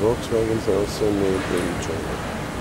Volkswagens are also made in China.